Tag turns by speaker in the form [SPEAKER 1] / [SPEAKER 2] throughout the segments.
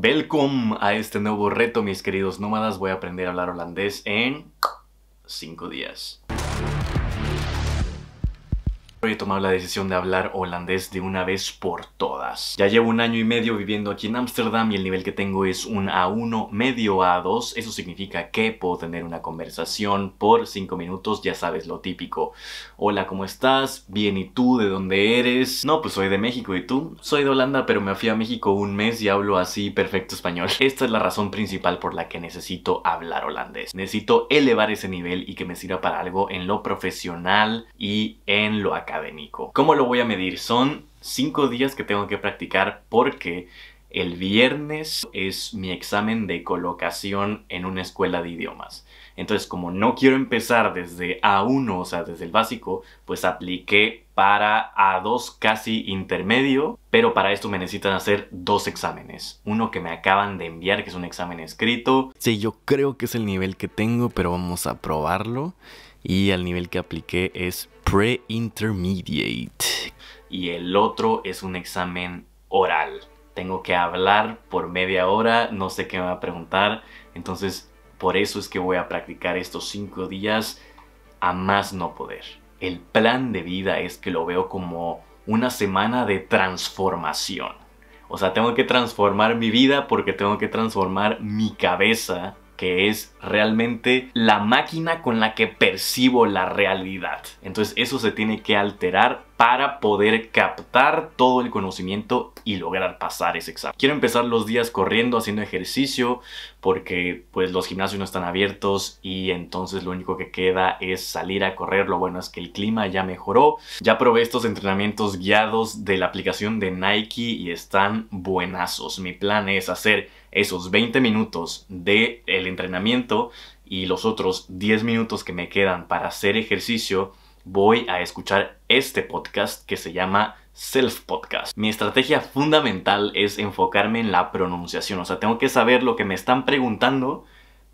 [SPEAKER 1] Welcome a este nuevo reto, mis queridos nómadas. Voy a aprender a hablar holandés en 5 días. He tomado la decisión de hablar holandés de una vez por todas. Ya llevo un año y medio viviendo aquí en Ámsterdam y el nivel que tengo es un A1 medio A2. Eso significa que puedo tener una conversación por 5 minutos, ya sabes lo típico. Hola, ¿cómo estás? Bien, ¿y tú? ¿De dónde eres? No, pues soy de México, ¿y tú? Soy de Holanda, pero me fui a México un mes y hablo así perfecto español. Esta es la razón principal por la que necesito hablar holandés. Necesito elevar ese nivel y que me sirva para algo en lo profesional y en lo académico ¿Cómo lo voy a medir? Son 5 días que tengo que practicar porque el viernes es mi examen de colocación en una escuela de idiomas. Entonces, como no quiero empezar desde A1, o sea, desde el básico, pues apliqué para A2 casi intermedio, pero para esto me necesitan hacer dos exámenes. Uno que me acaban de enviar, que es un examen escrito. Sí, yo creo que es el nivel que tengo, pero vamos a probarlo. Y el nivel que apliqué es Pre-Intermediate. Y el otro es un examen oral. Tengo que hablar por media hora, no sé qué me va a preguntar. Entonces, por eso es que voy a practicar estos cinco días a más no poder. El plan de vida es que lo veo como una semana de transformación. O sea, tengo que transformar mi vida porque tengo que transformar mi cabeza que es realmente la máquina con la que percibo la realidad. Entonces eso se tiene que alterar para poder captar todo el conocimiento y lograr pasar ese examen. Quiero empezar los días corriendo, haciendo ejercicio, porque pues los gimnasios no están abiertos y entonces lo único que queda es salir a correr. Lo bueno es que el clima ya mejoró. Ya probé estos entrenamientos guiados de la aplicación de Nike y están buenazos. Mi plan es hacer esos 20 minutos del el entrenamiento y los otros 10 minutos que me quedan para hacer ejercicio voy a escuchar este podcast que se llama Self Podcast. Mi estrategia fundamental es enfocarme en la pronunciación, o sea, tengo que saber lo que me están preguntando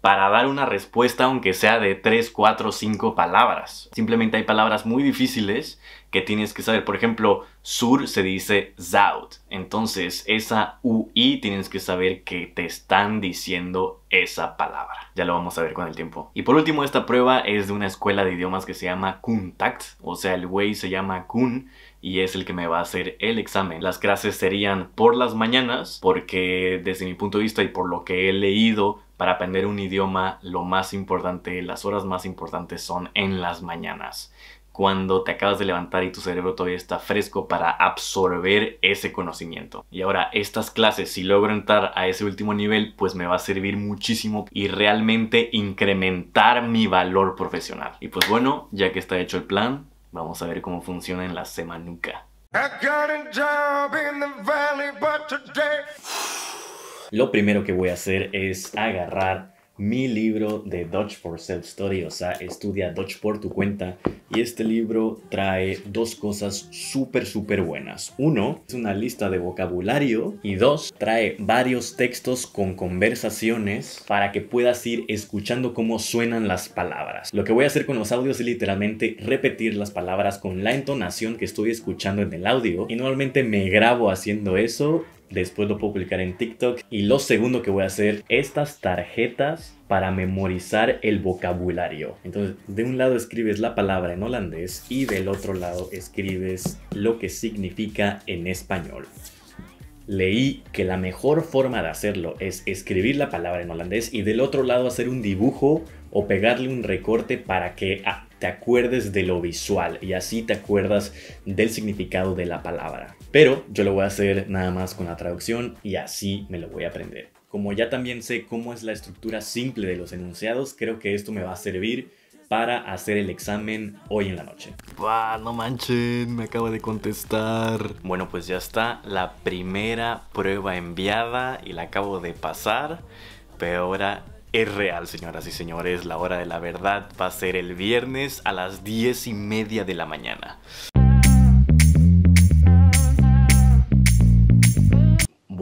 [SPEAKER 1] para dar una respuesta aunque sea de 3, 4, 5 palabras. Simplemente hay palabras muy difíciles que tienes que saber. Por ejemplo, sur se dice zout. Entonces, esa UI tienes que saber que te están diciendo esa palabra. Ya lo vamos a ver con el tiempo. Y por último, esta prueba es de una escuela de idiomas que se llama Kuntact. O sea, el güey se llama Kun y es el que me va a hacer el examen. Las clases serían por las mañanas porque desde mi punto de vista y por lo que he leído para aprender un idioma lo más importante, las horas más importantes son en las mañanas cuando te acabas de levantar y tu cerebro todavía está fresco para absorber ese conocimiento. Y ahora estas clases, si logro entrar a ese último nivel, pues me va a servir muchísimo y realmente incrementar mi valor profesional. Y pues bueno, ya que está hecho el plan, vamos a ver cómo funciona en la semanuca. Lo primero que voy a hacer es agarrar mi libro de Dutch for Self Study, o sea, estudia Dutch por tu cuenta. Y este libro trae dos cosas súper, súper buenas. Uno, es una lista de vocabulario. Y dos, trae varios textos con conversaciones para que puedas ir escuchando cómo suenan las palabras. Lo que voy a hacer con los audios es literalmente repetir las palabras con la entonación que estoy escuchando en el audio. Y normalmente me grabo haciendo eso Después lo puedo publicar en TikTok. Y lo segundo que voy a hacer, estas tarjetas para memorizar el vocabulario. Entonces, de un lado escribes la palabra en holandés y del otro lado escribes lo que significa en español. Leí que la mejor forma de hacerlo es escribir la palabra en holandés y del otro lado hacer un dibujo o pegarle un recorte para que ah, te acuerdes de lo visual y así te acuerdas del significado de la palabra. Pero yo lo voy a hacer nada más con la traducción y así me lo voy a aprender. Como ya también sé cómo es la estructura simple de los enunciados, creo que esto me va a servir para hacer el examen hoy en la noche. ¡Bah! No manchen, me acabo de contestar. Bueno, pues ya está la primera prueba enviada y la acabo de pasar. Pero ahora es real, señoras y señores. La hora de la verdad va a ser el viernes a las 10 y media de la mañana.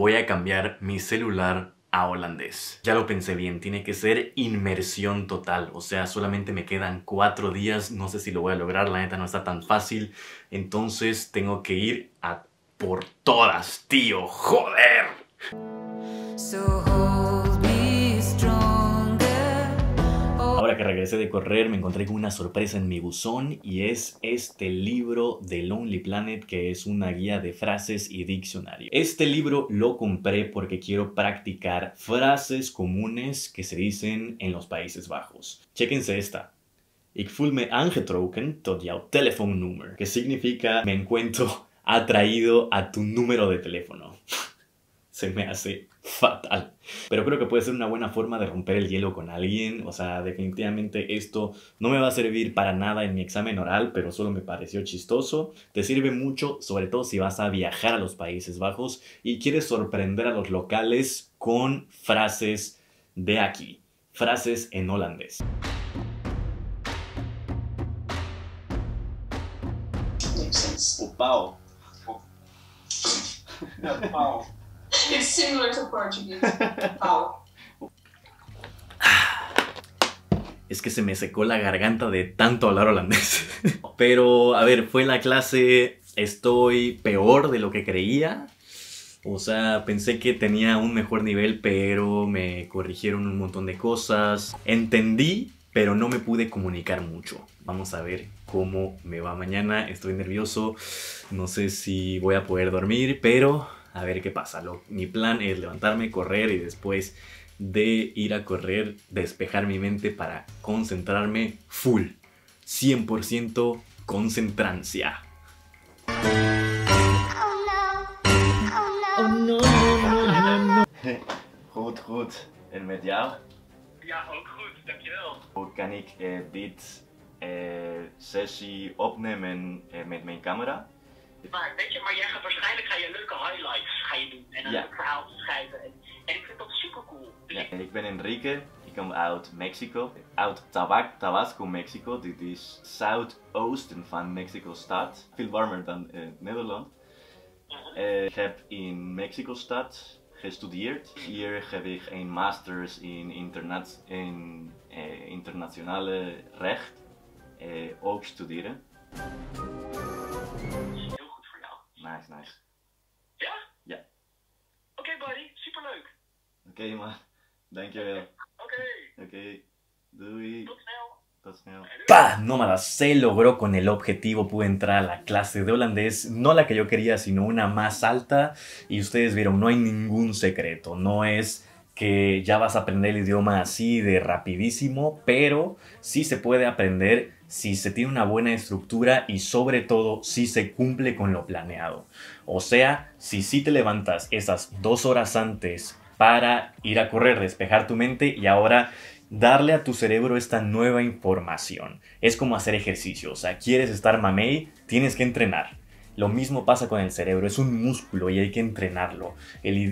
[SPEAKER 1] voy a cambiar mi celular a holandés. Ya lo pensé bien, tiene que ser inmersión total, o sea, solamente me quedan cuatro días, no sé si lo voy a lograr, la neta no está tan fácil, entonces tengo que ir a por todas, tío, joder.
[SPEAKER 2] Ahora que regresé de correr me encontré con una sorpresa en mi buzón y es este libro de Lonely Planet que es una guía de frases y diccionario. Este libro lo compré porque quiero practicar frases comunes que se dicen en los Países Bajos. Chéquense esta. Ik voel me aangetrokken tot jouw telefoonnummer, que significa me encuentro atraído a tu número de teléfono. Se me hace fatal. Pero creo que puede ser una buena forma de romper el hielo con alguien. O sea, definitivamente esto no me va a servir para nada en mi examen oral, pero solo me pareció chistoso. Te sirve mucho, sobre todo si vas a viajar a los Países Bajos y quieres sorprender a los locales con frases de aquí. Frases en holandés.
[SPEAKER 3] It's similar to Portuguese. Pau.
[SPEAKER 2] Es que se me secó la garganta de tanto hablar holandés. Pero, a ver, fue la clase. Estoy peor de lo que creía. O sea, pensé que tenía un mejor nivel, pero me corrigieron un montón de cosas. Entendí, pero no me pude comunicar mucho. Vamos a ver cómo me va mañana. Estoy nervioso. No sé si voy a poder dormir, pero a ver qué pasa. Lo, mi plan es levantarme, correr y después de ir a correr, despejar mi mente para concentrarme full. 100% concentrancia.
[SPEAKER 4] Oh no, no, no, no.
[SPEAKER 2] Goed, goed. En met jou?
[SPEAKER 5] Ja, ook goed, dankjewel.
[SPEAKER 2] Hoe kan ik eh, dit eh, sessie opnemen eh, met mijn camera?
[SPEAKER 5] Maar weet je, maar jij gaat waarschijnlijk ga je leuke highlights ga je doen en
[SPEAKER 2] Ja.
[SPEAKER 5] een verhaal schrijven. En, en ik vind dat super cool. Dus
[SPEAKER 2] Ja,
[SPEAKER 5] ik,
[SPEAKER 2] ben Enrique, ik kom uit Mexico, uit Tabak, Tabasco, Mexico. Dit is zuidoosten van Mexico-stad, veel warmer dan eh, Nederland. Eh, ik heb in Mexico-stad gestudeerd. Hier heb ik een masters in, interna- in eh, internationale recht ook studeren. Nice, nice.
[SPEAKER 5] Ja?
[SPEAKER 2] Ja.
[SPEAKER 5] Oké buddy, superleuk.
[SPEAKER 2] Oké man, dankjewel.
[SPEAKER 5] Oké,
[SPEAKER 2] Oké, doei.
[SPEAKER 5] Tot snel.
[SPEAKER 1] ¡Pah! Nómada, se logró con el objetivo, pude entrar a la clase de holandés, no la que yo quería, sino una más alta. Y ustedes vieron, no hay ningún secreto, no es que ya vas a aprender el idioma así de rapidísimo, pero sí se puede aprender si se tiene una buena estructura y sobre todo si se cumple con lo planeado. O sea, si sí te levantas esas dos horas antes para ir a correr, despejar tu mente y ahora darle a tu cerebro esta nueva información. Es como hacer ejercicio, o sea, quieres estar mamey, tienes que entrenar. Lo mismo pasa con el cerebro, es un músculo y hay que entrenarlo.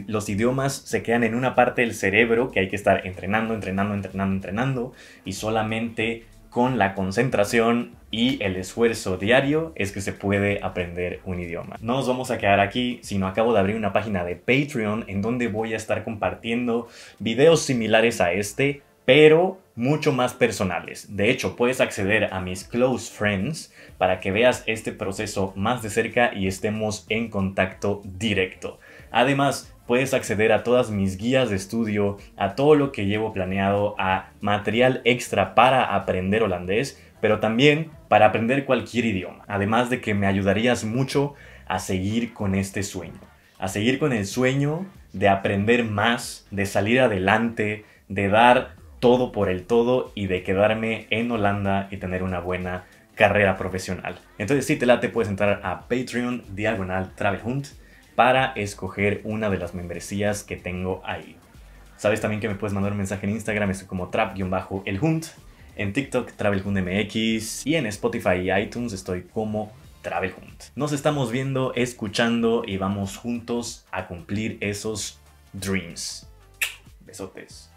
[SPEAKER 1] Los idiomas se quedan en una parte del cerebro que hay que estar entrenando, entrenando, entrenando, entrenando y solamente con la concentración y el esfuerzo diario es que se puede aprender un idioma. No nos vamos a quedar aquí, sino acabo de abrir una página de Patreon en donde voy a estar compartiendo videos similares a este, pero mucho más personales. De hecho, puedes acceder a mis close friends para que veas este proceso más de cerca y estemos en contacto directo. Además, puedes acceder a todas mis guías de estudio, a todo lo que llevo planeado, a material extra para aprender holandés, pero también para aprender cualquier idioma. Además de que me ayudarías mucho a seguir con este sueño. A seguir con el sueño de aprender más, de salir adelante, de dar todo por el todo y de quedarme en Holanda y tener una buena carrera profesional. Entonces si te late puedes entrar a Patreon diagonal Travelhunt para escoger una de las membresías que tengo ahí. Sabes también que me puedes mandar un mensaje en Instagram, estoy como trap-elhunt, en TikTok TravelHuntMX y en Spotify y iTunes estoy como Travelhunt. Nos estamos viendo, escuchando y vamos juntos a cumplir esos dreams. Besotes.